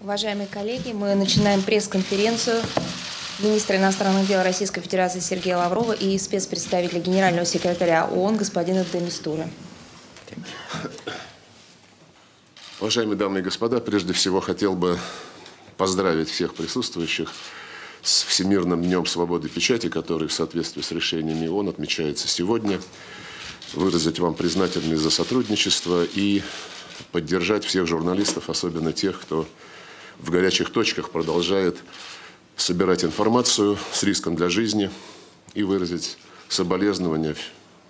Уважаемые коллеги, мы начинаем пресс-конференцию министра иностранных дел Российской Федерации Сергея Лаврова и спецпредставителя генерального секретаря ООН господина Демистура. Уважаемые дамы и господа, прежде всего хотел бы поздравить всех присутствующих с Всемирным днем свободы печати, который в соответствии с решениями ООН отмечается сегодня. Выразить вам признательность за сотрудничество и поддержать всех журналистов, особенно тех, кто в горячих точках продолжает собирать информацию с риском для жизни и выразить соболезнования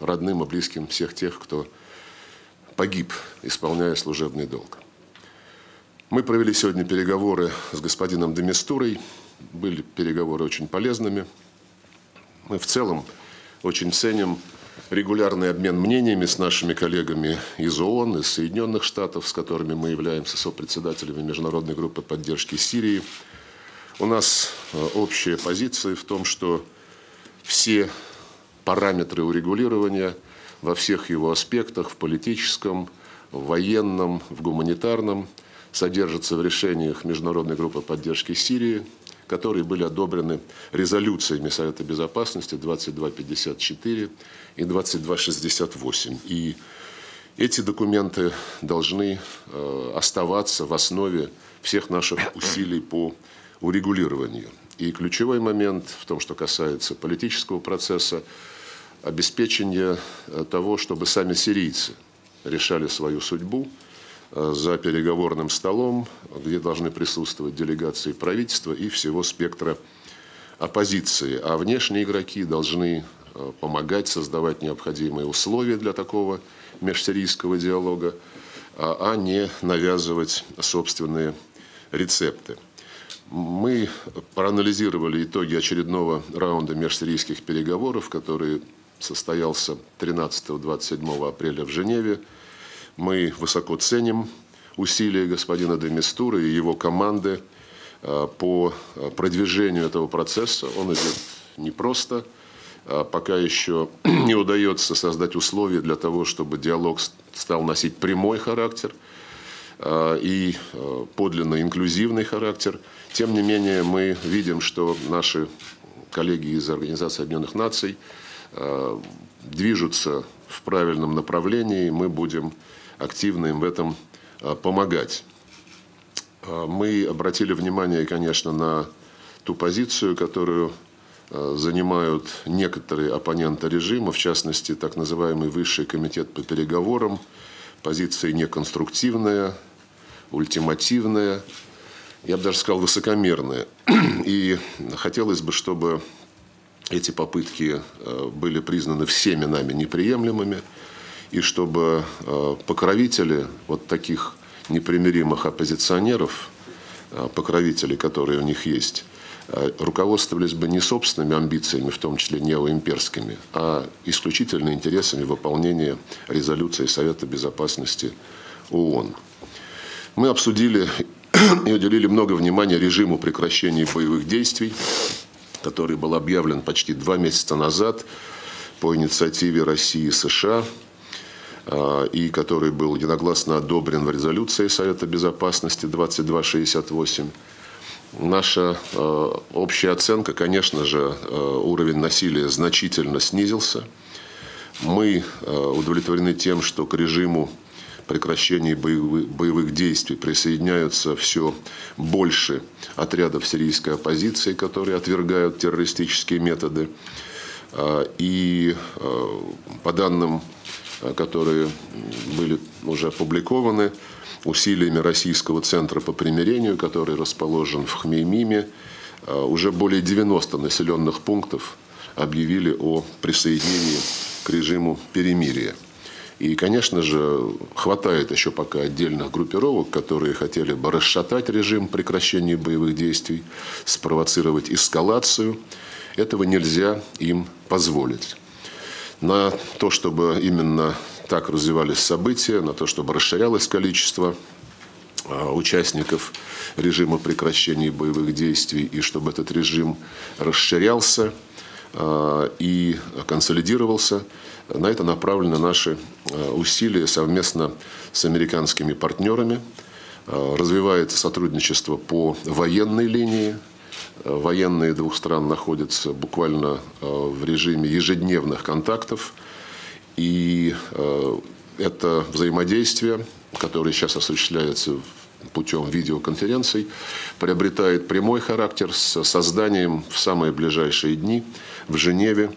родным и близким всех тех, кто погиб, исполняя служебный долг. Мы провели сегодня переговоры с господином Демистурой. Были переговоры очень полезными. Мы в целом очень ценим регулярный обмен мнениями с нашими коллегами из ООН, из Соединенных Штатов, с которыми мы являемся сопредседателями Международной группы поддержки Сирии. У нас э, общая позиция в том, что все параметры урегулирования во всех его аспектах, в политическом, в военном, в гуманитарном, содержатся в решениях Международной группы поддержки Сирии – которые были одобрены резолюциями Совета Безопасности 2254 и 2268. И эти документы должны э, оставаться в основе всех наших усилий по урегулированию. И ключевой момент в том, что касается политического процесса, обеспечение э, того, чтобы сами сирийцы решали свою судьбу – за переговорным столом, где должны присутствовать делегации правительства и всего спектра оппозиции. А внешние игроки должны э, помогать создавать необходимые условия для такого межсирийского диалога, а, а не навязывать собственные рецепты. Мы проанализировали итоги очередного раунда межсирийских переговоров, который состоялся 13-27 апреля в Женеве. Мы высоко ценим усилия господина Демистура и его команды э, по э, продвижению этого процесса. Он идет непросто. А пока еще не удается создать условия для того, чтобы диалог стал носить прямой характер и подлинно инклюзивный характер. Тем не менее, мы видим, что наши коллеги из Организации Объединенных Наций движутся в правильном направлении. Мы будем активно им в этом а, помогать. А, мы обратили внимание, конечно, на ту позицию, которую а, занимают некоторые оппоненты режима, в частности, так называемый Высший комитет по переговорам. Позиция неконструктивная, ультимативная, я бы даже сказал, высокомерная. И хотелось бы, чтобы эти попытки были признаны всеми нами неприемлемыми – и чтобы э, покровители вот таких непримиримых оппозиционеров, э, покровители, которые у них есть, э, руководствовались бы не собственными амбициями, в том числе неоимперскими, а исключительно интересами выполнения резолюции Совета Безопасности ООН. Мы обсудили и уделили много внимания режиму прекращения боевых действий, который был объявлен почти два месяца назад по инициативе России и США – и который был единогласно одобрен в резолюции Совета Безопасности 2268. Наша а, общая оценка, конечно же, а, уровень насилия значительно снизился. Мы удовлетворены тем, что к режиму прекращения боевых действий присоединяются все больше отрядов сирийской оппозиции, которые отвергают террористические методы. И по данным Э, которые были уже опубликованы усилиями Российского центра по примирению, который расположен в Хмеймиме. Э, уже более 90 населенных пунктов объявили о присоединении к режиму перемирия. И, конечно же, хватает еще пока отдельных группировок, которые хотели бы расшатать режим прекращения боевых действий, спровоцировать эскалацию. Этого нельзя им позволить на то, чтобы именно так развивались события, на то, чтобы расширялось количество а, участников режима прекращения боевых действий, и чтобы этот режим расширялся а, и консолидировался. На это направлены наши а, усилия совместно с американскими партнерами. Развивается сотрудничество по военной линии. Военные двух стран находятся буквально в режиме ежедневных контактов. И это взаимодействие, которое сейчас осуществляется путем видеоконференций, приобретает прямой характер с созданием в самые ближайшие дни в Женеве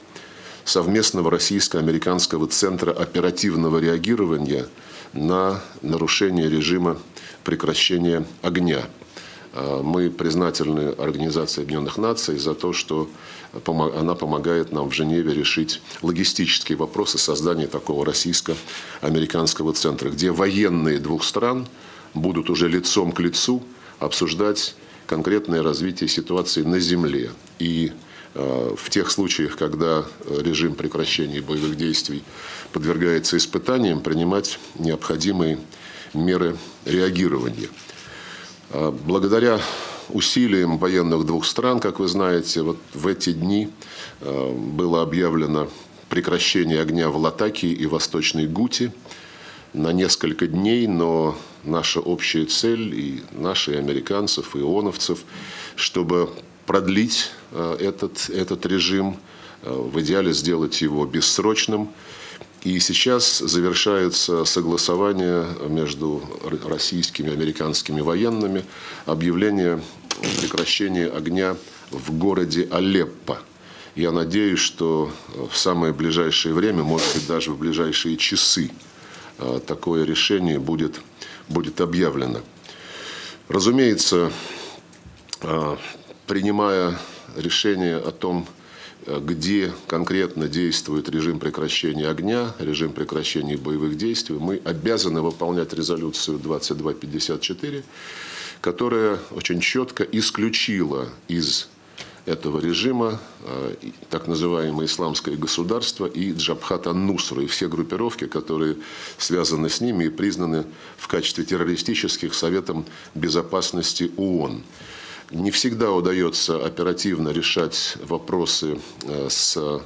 совместного российско-американского центра оперативного реагирования на нарушение режима прекращения огня. А, мы признательны Организации Объединенных Наций за то, что она помогает нам в Женеве решить логистические вопросы создания такого российско-американского центра, где военные двух стран будут уже лицом к лицу обсуждать конкретное развитие ситуации на земле. И э, в тех случаях, когда режим прекращения боевых действий подвергается испытаниям, принимать необходимые меры реагирования. А, благодаря усилиям военных двух стран, как вы знаете, вот в эти дни а, было объявлено прекращение огня в Латакии и Восточной Гути на несколько дней, но наша общая цель и наших американцев, и ионовцев, чтобы продлить а, этот, этот режим, в идеале сделать его бессрочным, и сейчас завершается согласование между российскими и американскими военными объявление о прекращении огня в городе Алеппо. Я надеюсь, что в самое ближайшее время, может быть, даже в ближайшие часы, э, такое решение будет, будет объявлено. Разумеется, э, принимая решение о том, Э, где конкретно действует режим прекращения огня, режим прекращения боевых действий, мы обязаны выполнять резолюцию 2254, которая очень четко исключила из этого режима э, так называемое исламское государство и Джабхат ан-Нусра, и все группировки, которые связаны с ними и признаны в качестве террористических Советом Безопасности ООН. Не всегда удается оперативно решать вопросы э, с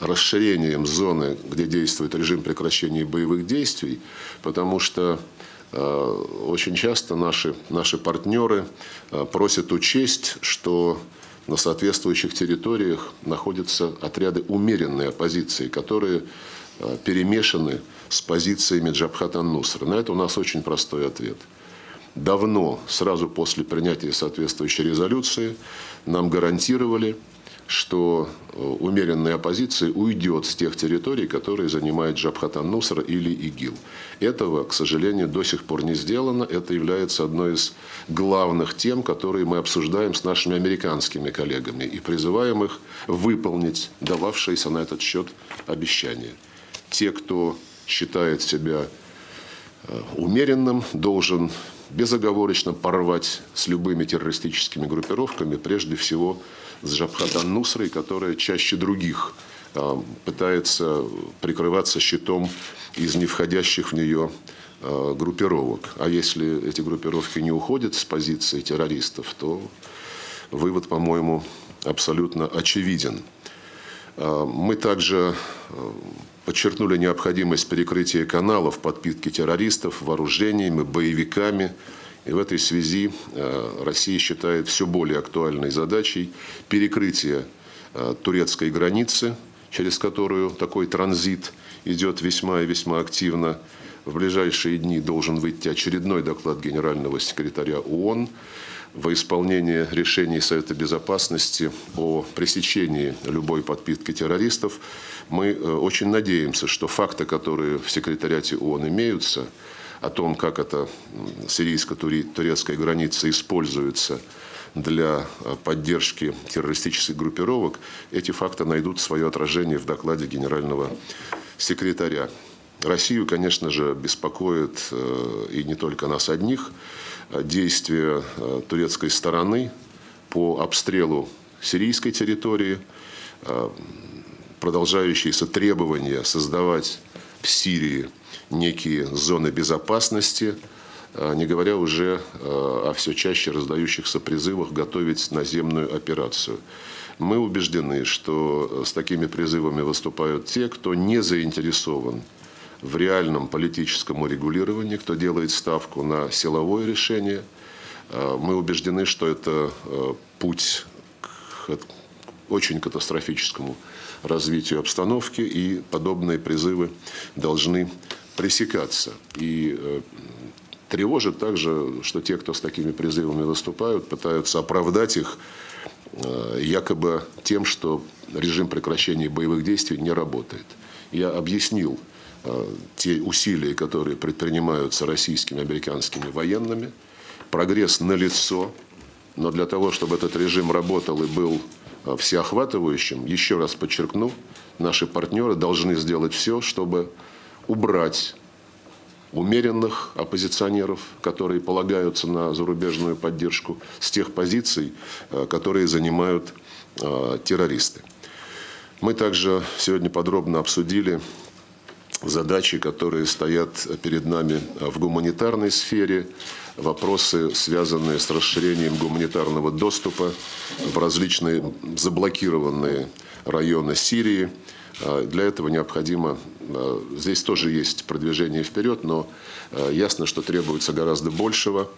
расширением зоны, где действует режим прекращения боевых действий, потому что э, очень часто наши, наши партнеры э, просят учесть, что на соответствующих территориях находятся отряды умеренной оппозиции, которые перемешаны с позициями Джабхата Нусра. На это у нас очень простой ответ – давно, сразу после принятия соответствующей резолюции, нам гарантировали, что э, умеренная оппозиция уйдет с тех территорий, которые занимает Джабхатан Нусра или ИГИЛ. Этого, к сожалению, до сих пор не сделано. Это является одной из главных тем, которые мы обсуждаем с нашими американскими коллегами и призываем их выполнить дававшиеся на этот счет обещания. Те, кто считает себя э, умеренным, должен безоговорочно порвать с любыми террористическими группировками, прежде всего с Джабхатан Нусрой, которая чаще других а, пытается прикрываться щитом из не входящих в нее а, группировок. А если эти группировки не уходят с позиции террористов, то вывод, по-моему, абсолютно очевиден. А, мы также подчеркнули необходимость перекрытия каналов подпитки террористов вооружениями, боевиками. И в этой связи э, Россия считает все более актуальной задачей перекрытие э, турецкой границы, через которую такой транзит идет весьма и весьма активно. В ближайшие дни должен выйти очередной доклад генерального секретаря ООН во исполнение решений Совета Безопасности о пресечении любой подпитки террористов. Мы э, очень надеемся, что факты, которые в секретариате ООН имеются, о том, как эта сирийско-турецкая граница используется для э, поддержки террористических группировок, эти факты найдут свое отражение в докладе генерального секретаря. Россию, конечно же, беспокоит э, и не только нас одних действия турецкой стороны по обстрелу сирийской территории, продолжающиеся требования создавать в Сирии некие зоны безопасности, а, не говоря уже о все чаще раздающихся призывах готовить наземную операцию. Мы убеждены, что с такими призывами выступают те, кто не заинтересован в реальном политическом урегулировании, кто делает ставку на силовое решение. Мы убеждены, что это путь к очень катастрофическому развитию обстановки, и подобные призывы должны пресекаться. И э, тревожит также, что те, кто с такими призывами выступают, пытаются оправдать их э, якобы тем, что режим прекращения боевых действий не работает. Я объяснил э, те усилия, которые предпринимаются российскими и американскими военными. Прогресс налицо, но для того, чтобы этот режим работал и был Э, всеохватывающим, еще раз подчеркну, наши партнеры должны сделать все, чтобы убрать умеренных оппозиционеров, которые полагаются на зарубежную поддержку, с тех позиций, э, которые занимают э, террористы. Мы также сегодня подробно обсудили задачи, которые стоят перед нами в гуманитарной сфере, вопросы, связанные с расширением гуманитарного доступа в различные заблокированные районы Сирии. А, для этого необходимо, а, здесь тоже есть продвижение вперед, но а, ясно, что требуется гораздо большего.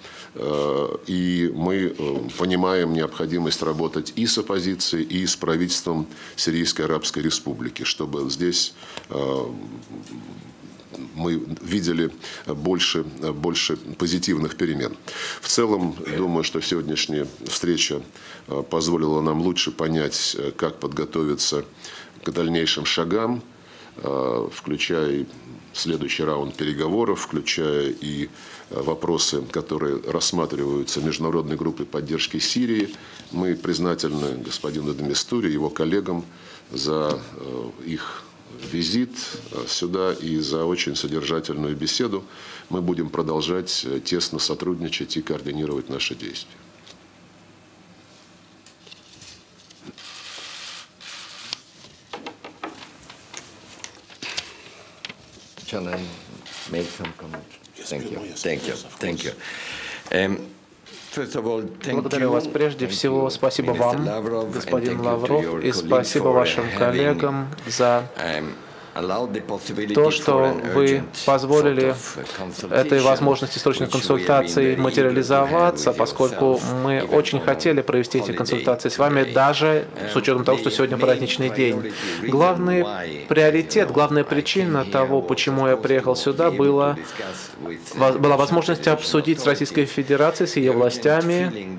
И мы понимаем необходимость работать и с оппозицией, и с правительством Сирийской Арабской Республики, чтобы здесь мы видели больше, больше позитивных перемен. В целом, думаю, что сегодняшняя встреча позволила нам лучше понять, как подготовиться к дальнейшим шагам, э, включая следующий раунд переговоров, включая и вопросы, которые рассматриваются международной группой поддержки Сирии. Мы признательны господину Демистуре, его коллегам за их визит э, сюда и за очень содержательную беседу. Мы будем продолжать э, тесно сотрудничать и координировать наши действия. Shall I make some comments? Thank you. Thank you. Thank you. Um, Благодарю вас. Прежде всего, спасибо вам, господин Лавров, и спасибо вашим коллегам за то, что вы позволили этой возможности срочной консультации материализоваться, поскольку мы очень хотели провести эти консультации с вами, даже с учетом того, что сегодня праздничный день. Главный приоритет, главная причина того, почему я приехал сюда, было, была возможность обсудить с Российской Федерацией, с ее властями,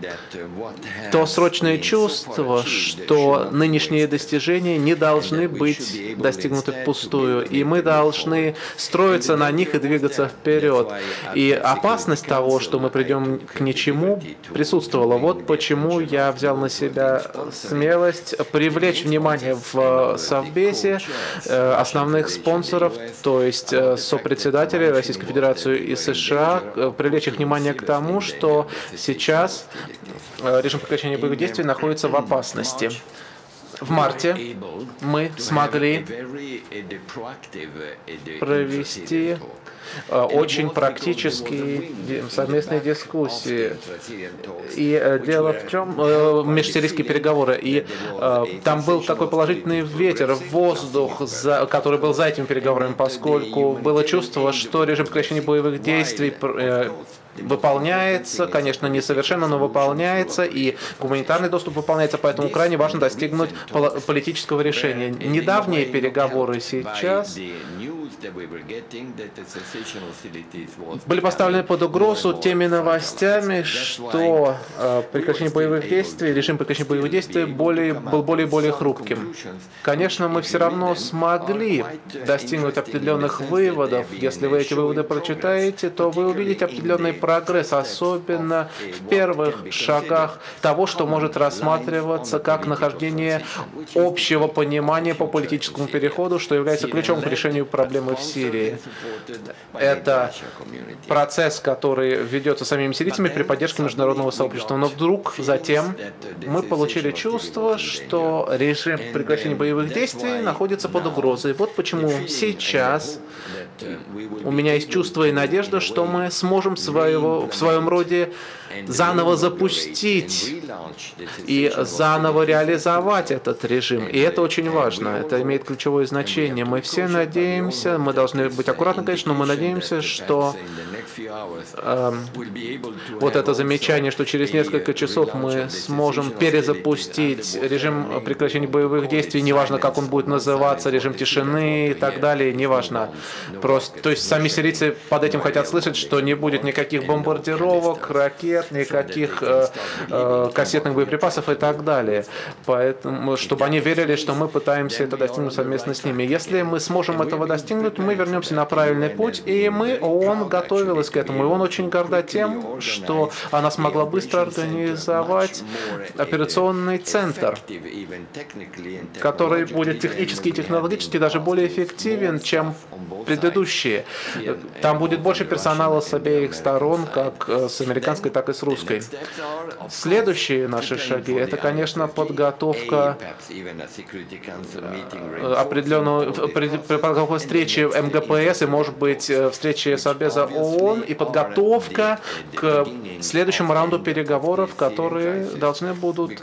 то срочное чувство, что нынешние достижения не должны быть достигнуты впустую впустую, и мы должны строиться на них и двигаться вперед. И опасность того, что мы придем к ничему, присутствовала. Вот почему я взял на себя смелость привлечь внимание в Совбезе э, основных спонсоров, то есть э, сопредседателей Российской Федерации и США, э, привлечь их внимание к тому, что сейчас режим прекращения боевых действий находится в опасности. В марте мы смогли провести э, очень практические совместные дискуссии. И э, дело в чем, э, межсирийские переговоры, и там был такой положительный ветер, воздух, который был за этими переговорами, поскольку было чувство, что режим прекращения боевых действий выполняется, конечно, несовершенно, но выполняется, и гуманитарный доступ выполняется, поэтому крайне важно достигнуть политического решения. Недавние переговоры сейчас были поставлены под угрозу теми новостями, что э, прекращение боевых действий, режим прекращения боевых действий более, был более и более хрупким. Конечно, мы все равно смогли достигнуть определенных выводов. Если вы эти выводы прочитаете, то вы увидите определенный прогресс, особенно в первых шагах того, что может рассматриваться как нахождение общего понимания по политическому переходу, что является ключом к решению проблемы в Сирии. Это процесс, который ведется самими сирийцами при поддержке международного сообщества. Но вдруг затем мы получили чувство, что режим прекращения боевых действий находится под угрозой. Вот почему сейчас у меня есть чувство и надежда, что мы сможем своего, в своем роде заново запустить и заново реализовать этот режим. И это очень важно, это имеет ключевое значение. Мы все надеемся, Мы должны быть аккуратны, конечно, но мы надеемся, что э, вот это замечание, что через несколько часов мы сможем перезапустить режим прекращения боевых действий, неважно, как он будет называться, режим тишины и так далее, неважно. Просто, то есть сами сирийцы под этим хотят слышать, что не будет никаких бомбардировок, ракет, никаких э, э, кассетных боеприпасов и так далее. Поэтому, чтобы они верили, что мы пытаемся это достигнуть совместно с ними. Если мы сможем этого достигнуть, мы вернемся на правильный путь, и мы, ООН готовилась к этому, и он очень горда тем, что она смогла быстро организовать операционный центр, который будет технически и технологически даже более эффективен, чем предыдущие. Там будет больше персонала с обеих сторон, как с американской, так и с русской. Следующие наши шаги – это, конечно, подготовка определенного подготовка встречи МГПС и, может быть, э, встречи Совбеза ООН и подготовка к следующему раунду переговоров, которые должны будут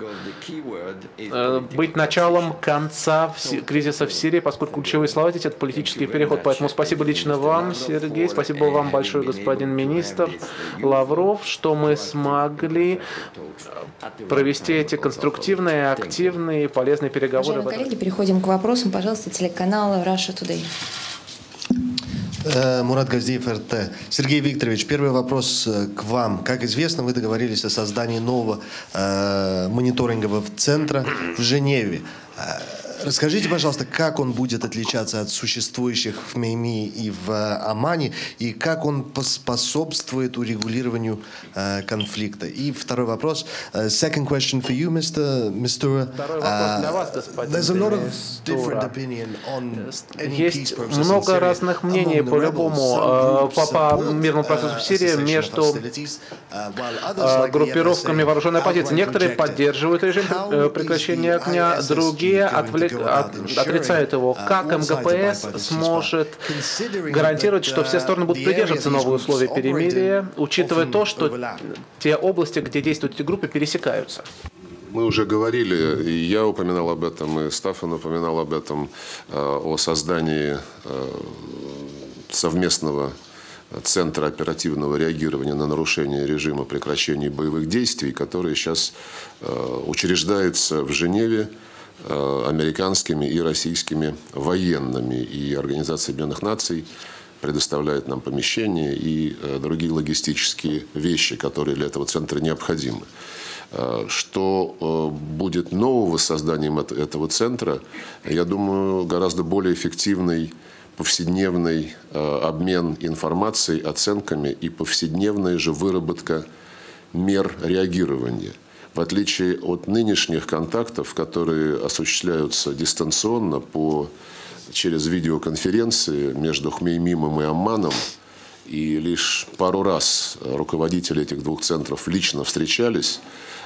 э, быть началом конца кризиса в Сирии, поскольку ключевые слова здесь – это политический переход. Поэтому спасибо лично вам, Сергей, спасибо вам большое, господин министр Лавров, что мы смогли провести эти конструктивные, активные, полезные переговоры. Уважаемые коллеги, переходим к вопросам. Пожалуйста, телеканал Russia Today. Э, Мурат Газдеев, РТ. Сергей Викторович, первый вопрос э, к вам. Как известно, вы договорились о создании нового э, мониторингового центра в Женеве. Э, Расскажите, пожалуйста, как он будет отличаться от существующих в МИМИ и в Омане, и как он способствует урегулированию э, конфликта? И второй вопрос. Uh, second question for you, Mr. Mistura. Второй вопрос для вас, господин There's a lot of different opinion on Есть много разных мнений по любому по, по мирному процессу в Сирии между группировками вооруженной оппозиции. Некоторые поддерживают режим прекращения огня, другие отвлекаются отрицают его. Как МГПС сможет гарантировать, что все стороны будут придерживаться новых условий перемирия, учитывая то, что те области, где действуют эти группы, пересекаются? Мы уже говорили, и я упоминал об этом, и Стафан упоминал об этом, э, о создании э, совместного Центра оперативного реагирования на нарушение режима прекращения боевых действий, который сейчас э, учреждается в Женеве американскими и российскими военными. И Организация Объединенных Наций предоставляет нам помещения и э, другие логистические вещи, которые для этого центра необходимы. Э, что будет нового созданием этого центра, я думаю, гораздо более эффективный повседневный обмен информацией, оценками и повседневная же выработка мер реагирования – в отличие от нынешних контактов, которые осуществляются дистанционно по, через видеоконференции между Хмеймимом и Амманом, и лишь пару раз руководители этих двух центров лично встречались,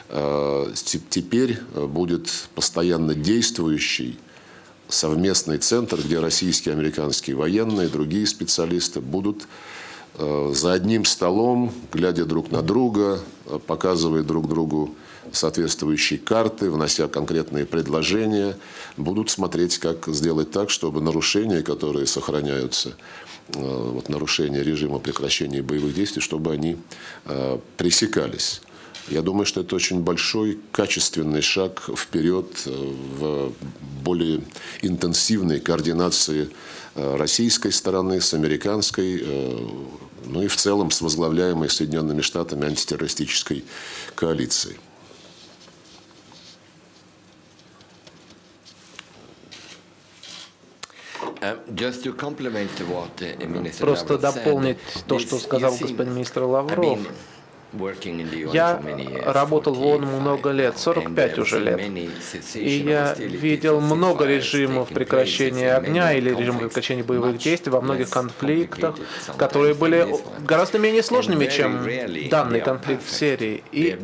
э, теперь будет постоянно действующий совместный центр, где российские, американские военные, другие специалисты будут э, за одним столом, глядя друг на друга, э, показывая друг другу соответствующие карты, внося конкретные предложения, будут смотреть, как сделать так, чтобы нарушения, которые сохраняются, э, вот нарушения режима прекращения боевых действий, чтобы они э, пресекались. Я думаю, что это очень большой, качественный шаг вперед э, в более интенсивной координации российской стороны с американской, ну и в целом с возглавляемой Соединенными Штатами антитеррористической коалицией. Просто дополнить то, что сказал господин министр Лавров. Я работал в ООН много лет, 45 уже лет. И я видел много режимов прекращения огня или режимов прекращения боевых действий во многих конфликтах, которые были гораздо менее сложными, чем данный конфликт в Сирии. И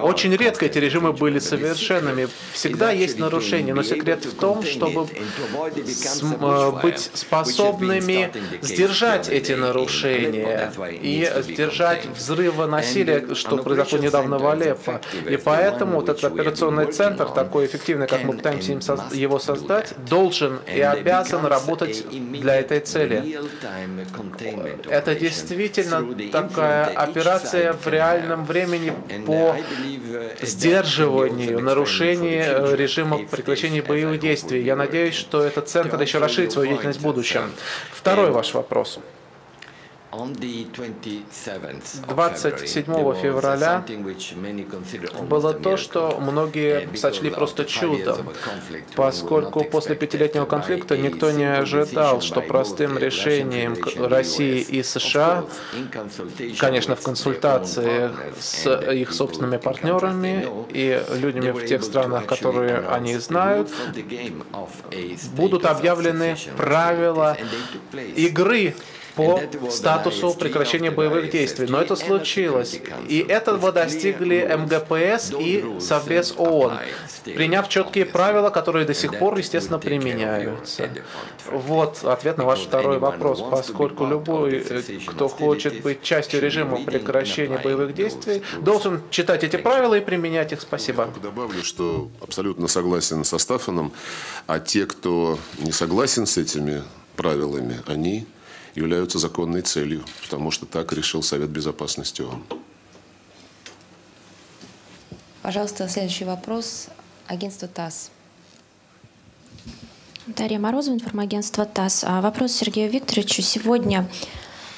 очень редко эти режимы были совершенными. Всегда есть нарушения, но секрет в том, чтобы э, быть способными сдержать эти нарушения и сдержать взрывы на насилия, что произошло недавно в Алеппо. И поэтому вот этот операционный центр, такой эффективный, как мы пытаемся его создать, должен и обязан работать для этой цели. Это действительно такая операция в реальном времени по сдерживанию нарушений режима прекращения боевых действий. Я надеюсь, что этот центр еще расширит свою деятельность в будущем. Второй ваш вопрос. 27 февраля было то, что многие сочли просто чудом, поскольку после пятилетнего конфликта никто не ожидал, что простым решением России и США, конечно, в консультации с их собственными партнерами и людьми в тех странах, которые они знают, будут объявлены правила игры по статусу прекращения боевых действий. Но это случилось. И этого достигли МГПС и Совбез ООН, приняв четкие правила, которые до сих пор, естественно, применяются. Вот ответ на ваш второй вопрос. Поскольку любой, э, кто хочет быть частью режима прекращения боевых действий, должен читать эти правила и применять их. Спасибо. Добавлю, что абсолютно согласен со Стафаном, а те, кто не согласен с этими правилами, они являются законной целью, потому что так решил Совет Безопасности ООН. Пожалуйста, следующий вопрос. Агентство ТАСС. Дарья Морозова, информагентство ТАСС. А вопрос Сергею Викторовичу. Сегодня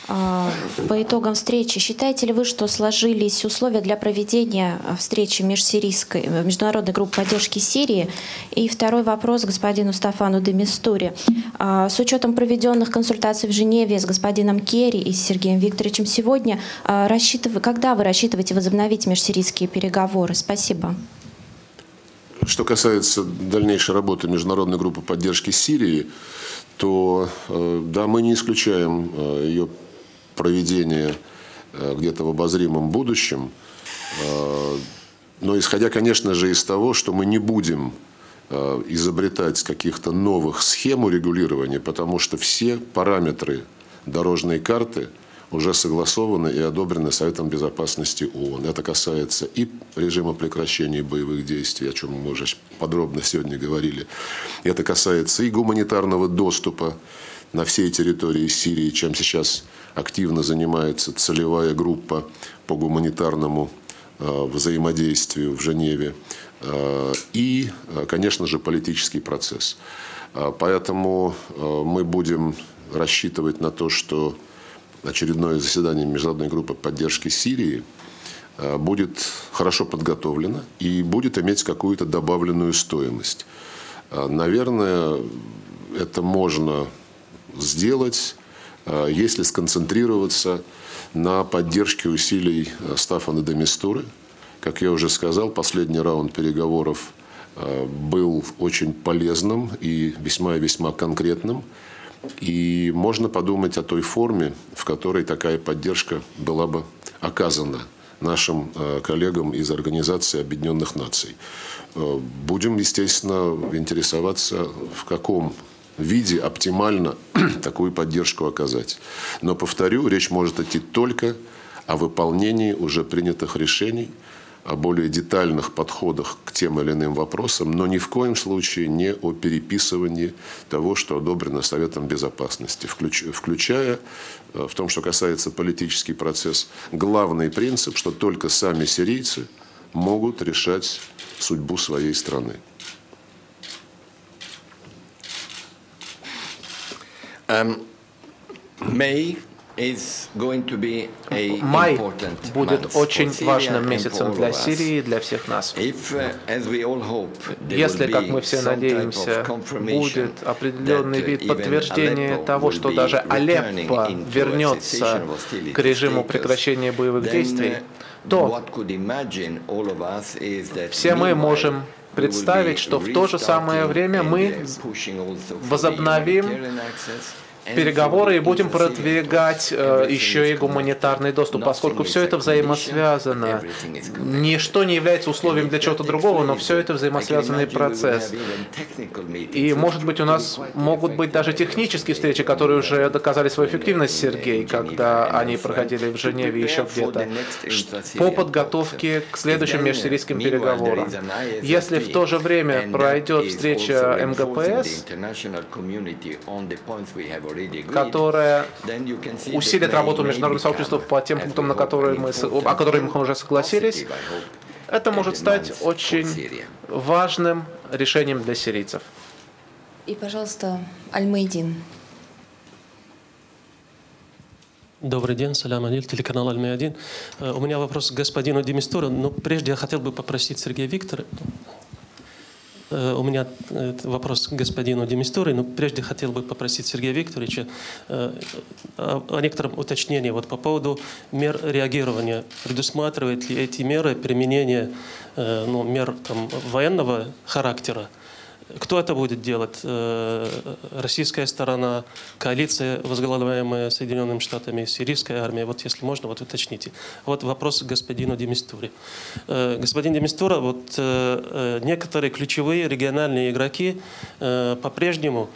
по итогам встречи, считаете ли вы, что сложились условия для проведения встречи межсирийской, э, международной группы поддержки Сирии? И второй вопрос господину Стафану Демистуре. А, с учетом проведенных консультаций в Женеве с господином Керри и Сергеем Викторовичем сегодня, а, когда вы рассчитываете возобновить межсирийские переговоры? Спасибо. Что касается дальнейшей работы Международной группы поддержки Сирии, то э, да, мы не исключаем э, ее проведения э, где-то в обозримом будущем. Э, но исходя, конечно же, из того, что мы не будем э, изобретать каких-то новых схем урегулирования, потому что все параметры дорожной карты уже согласованы и одобрены Советом Безопасности ООН. Это касается и режима прекращения боевых действий, о чем мы уже подробно сегодня говорили. Это касается и гуманитарного доступа на всей территории Сирии, чем сейчас активно занимается целевая группа по гуманитарному э, взаимодействию в Женеве. Э, и, э, конечно же, политический процесс. Поэтому мы будем рассчитывать на то, что очередное заседание Международной группы поддержки Сирии будет хорошо подготовлено и будет иметь какую-то добавленную стоимость. Наверное, это можно сделать, если сконцентрироваться на поддержке усилий э, Стафана де. Как я уже сказал, последний раунд переговоров э, был очень полезным и весьма и весьма конкретным. И можно подумать о той форме, в которой такая поддержка была бы оказана нашим коллегам из Организации Объединенных Наций. Будем, естественно, интересоваться, в каком виде оптимально такую поддержку оказать. Но, повторю, речь может идти только о выполнении уже принятых решений, о более детальных подходах к тем или иным вопросам, но ни в коем случае не о переписывании того, что одобрено Советом Безопасности, включая, э, в том, что касается политический процесс, главный принцип, что только сами сирийцы могут решать судьбу своей страны. Um, Май будет очень важным месяцем для Сирии и для всех нас. Uh, Если, как мы все надеемся, будет определенный uh, вид подтверждения того, что даже Алеппо вернется к режиму прекращения боевых действий, uh, то все мы можем представить, что в то же самое время мы возобновим переговоры и будем продвигать э, еще и гуманитарный доступ, поскольку все это взаимосвязано. Ничто не является условием для чего-то другого, но все это взаимосвязанный процесс. И, может быть, у нас могут быть даже технические встречи, которые уже доказали свою эффективность, Сергей, когда они проходили в Женеве еще где-то, по подготовке к следующим межсирийским переговорам. Если в то же время пройдет встреча МГПС, которая усилит работу международного сообщества по тем пунктам, на которые мы, о которых мы уже согласились, это может стать очень важным решением для сирийцев. И, пожалуйста, Аль-Майдин. Добрый день, салям алейкум, телеканал Аль-Майдин. Э, у меня вопрос к господину Демистуру, но прежде я хотел бы попросить Сергея Виктора, у меня э, вопрос к господину Демистуре, но прежде хотел бы попросить Сергея Викторовича э, о некотором уточнении вот по поводу мер реагирования. Предусматривает ли эти меры применение ну, мер там, военного характера? Кто это будет делать? Э, российская сторона, коалиция, возглавляемая Соединенными Штатами, сирийская армия? Вот если можно, вот уточните. Вот вопрос к господину Демистуре. Э, господин Демистура, вот э, некоторые ключевые региональные игроки по-прежнему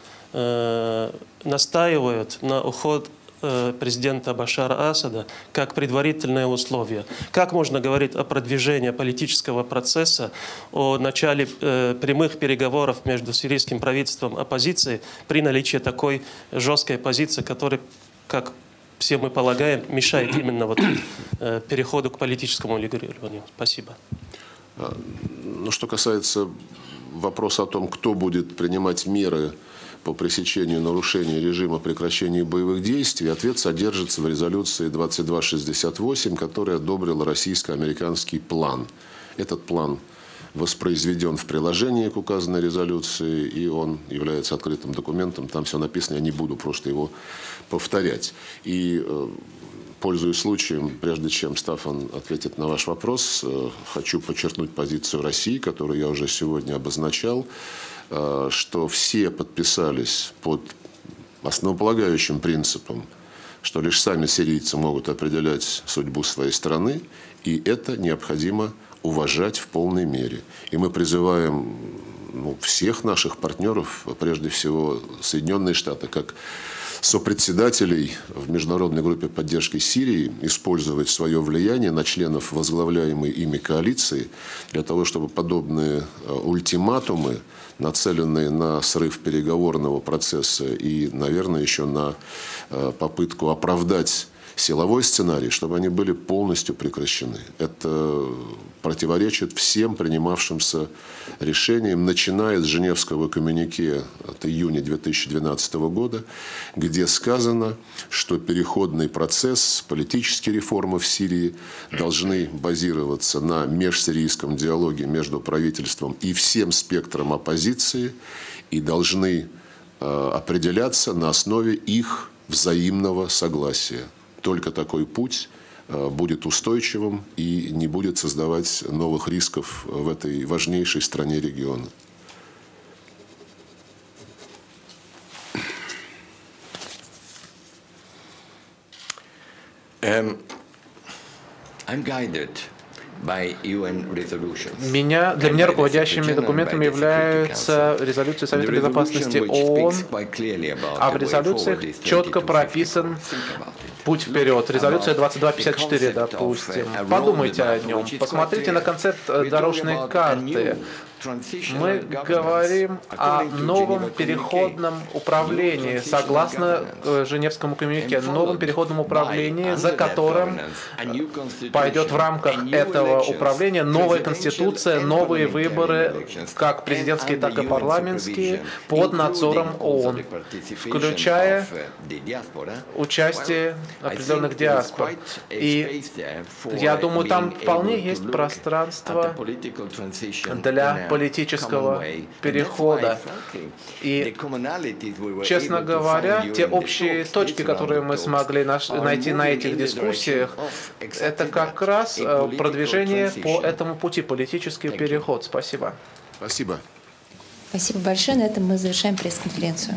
настаивают на уход президента Башара Асада как предварительное условие. Как можно говорить о продвижении политического процесса, о начале э, прямых переговоров между сирийским правительством и оппозицией при наличии такой жесткой позиции, которая, как все мы полагаем, мешает именно вот, э, переходу к политическому регулированию? Спасибо. А, ну, что касается вопроса о том, кто будет принимать меры по пресечению нарушений режима прекращения боевых действий, ответ содержится в резолюции 2268, которая одобрил российско-американский план. Этот план воспроизведен в приложении к указанной резолюции, и он является открытым документом. Там все написано, я не буду просто его повторять. И э, пользуясь случаем, прежде чем Стафан ответит на ваш вопрос, э, хочу подчеркнуть позицию России, которую я уже сегодня обозначал. Э, что все подписались под основополагающим принципом, что лишь сами сирийцы могут определять судьбу своей страны, и это необходимо уважать в полной мере. И мы призываем ну, всех наших партнеров, прежде всего Соединенные Штаты, как сопредседателей в международной группе поддержки Сирии использовать свое влияние на членов возглавляемой ими коалиции для того, чтобы подобные э, ультиматумы нацеленные на срыв переговорного процесса и, наверное, еще на э, попытку оправдать силовой сценарий, чтобы они были полностью прекращены. Это противоречит всем принимавшимся решениям, начиная с Женевского коммюнике от июня 2012 года, где сказано, что переходный процесс, политические реформы в Сирии должны базироваться на межсирийском диалоге между правительством и всем спектром оппозиции и должны э, определяться на основе их взаимного согласия. Только такой путь э, будет устойчивым и не будет создавать новых рисков в этой важнейшей стране региона. Um, I'm guided меня, для меня руководящими документами являются резолюции Совета Безопасности ООН, а в резолюциях четко прописан путь вперед. Резолюция 2254, допустим. Подумайте о нем. Посмотрите на концепт дорожной карты. Мы говорим о новом переходном управлении, согласно э, Женевскому коммюнике, новом переходном управлении, за которым пойдет в рамках этого управления новая конституция, новые выборы, как президентские, так и парламентские, под надзором ООН, включая участие определенных диаспор. И я думаю, там вполне есть пространство для политического перехода. И, честно говоря, те общие точки, которые мы смогли найти на этих дискуссиях, это как раз э, продвижение по этому пути, политический переход. Спасибо. Спасибо. Спасибо большое. На этом мы завершаем пресс-конференцию.